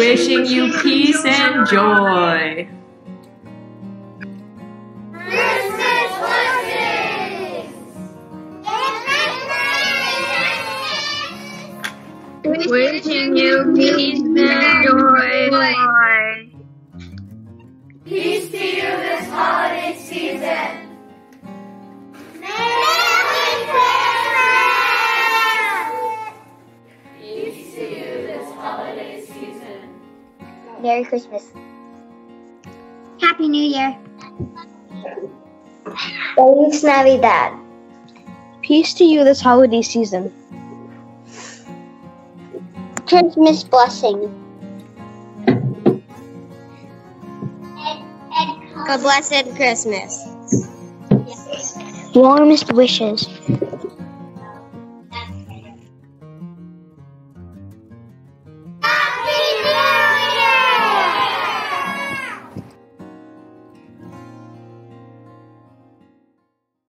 Wishing you peace and joy. Wishing you peace and joy. Peace to you this holiday Merry Christmas. Happy New Year. Feliz Navidad. Peace to you this holiday season. Christmas blessing. A blessed Christmas. Warmest wishes.